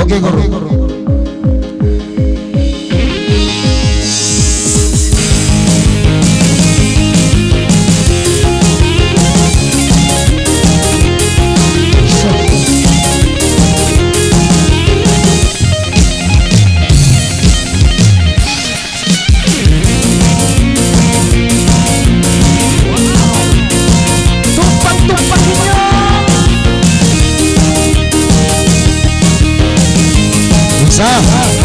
Oke guru. huh?